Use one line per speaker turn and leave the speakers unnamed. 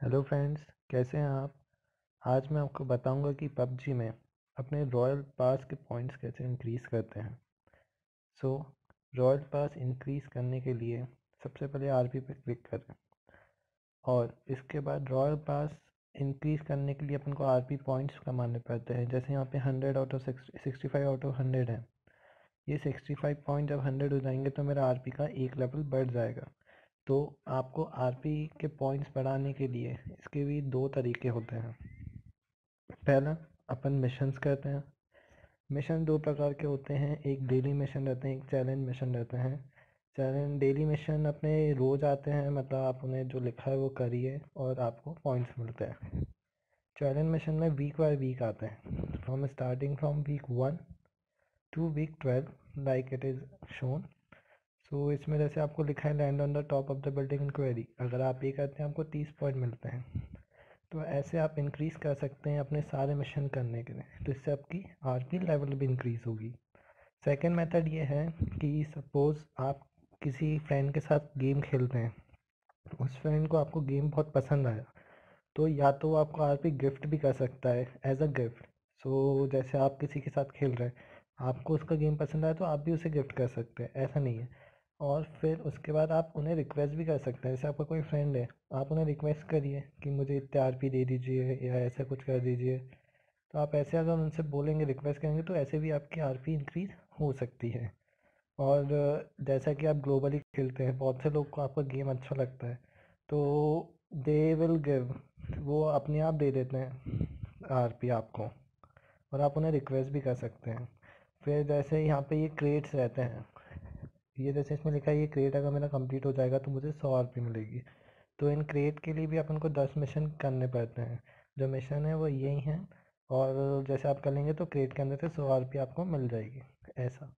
Hello friends, कैसे हैं आप? आज मैं आपको बताऊँगा कि पबजी में अपने रॉयल पास के पॉइंट्स कैसे इंक्रीज़ करते हैं। सो, रॉयल पास इंक्रीज़ करने के लिए सबसे पहले आरपी पे क्लिक करें और इसके बाद रॉयल पास इंक्रीज़ करने के लिए अपन को आरपी पॉइंट्स कमाने पड़ते हैं। जैसे यहाँ पे hundred out of sixty five out of hundred है। ये सिक्सटी फाइव पॉइंट जब हंड्रेड हो जाएँगे तो मेरा आरपी का एक लेवल बढ़ जाएगा। तो आपको आरपी के पॉइंट्स बढ़ाने के लिए इसके भी दो तरीके होते हैं। पहला, अपन मिशंस करते हैं। मिशन दो प्रकार के होते हैं। एक डेली मिशन रहते हैं, एक चैलेंज मिशन रहते हैं। चैलेंज डेली मिशन अपने रोज़ आते हैं मतलब आप उन्हें जो लिखा है वो करिए और आपको पॉइंट्स मिलते हैं। चैलेंज मिशन में वीक बाय वीक आते हैं। From starting from week one to week twelve like it is shown so so, इसमें जैसे आपको लिखा है land on the top of the building enquiry अगर आप ये करते हैं आपको तीस पॉइंट मिलते हैं। तो ऐसे आप इंक्रीज़ कर सकते हैं अपने सारे मिशन करने के लिए। तो इससे आपकी आर पी लेवल भी इंक्रीज़ होगी। सेकेंड मेथड ये है कि सपोज़ आप किसी फ्रेंड के साथ गेम खेलते हैं। उस फ्रेंड को आपको गेम बहुत पसंद आया। तो या तो आपको आर पी गिफ्ट भी कर सकता है एज अ गिफ्ट सो जैसे आप किसी के साथ खेल रहे हैं आपको उसका गेम पसंद आया तो आप भी उसे गिफ्ट कर सकते हैं। ऐसा नहीं है। और फिर उसके बाद आप उन्हें रिक्वेस्ट भी कर सकते हैं। जैसे आपका कोई फ्रेंड है, आप उन्हें रिक्वेस्ट करिए कि मुझे इतने आर पी दे दीजिए या ऐसा कुछ कर दीजिए। तो आप ऐसे अगर उनसे बोलेंगे रिक्वेस्ट करेंगे तो ऐसे भी आपकी आर पी इंक्रीज़ हो सकती है। और जैसा कि आप ग्लोबली खेलते हैं, बहुत से लोग को आपका गेम अच्छा लगता है तो दे विल गिव वो अपने आप दे देते हैं आर पी आपको और आप उन्हें रिक्वेस्ट भी कर सकते हैं। फिर जैसे यहाँ पे ये क्रेट्स रहते हैं ये जैसे इसमें लिखा है, ये क्रिएट अगर मेरा कंप्लीट हो जाएगा तो मुझे सौ आर मिलेगी। तो इन क्रिएट के लिए भी अपन को दस मिशन करने पड़ते हैं। जो मिशन है, वो यही हैं और जैसे आप कर लेंगे तो क्रिएट के अंदर से सौ आर आपको मिल जाएगी। ऐसा।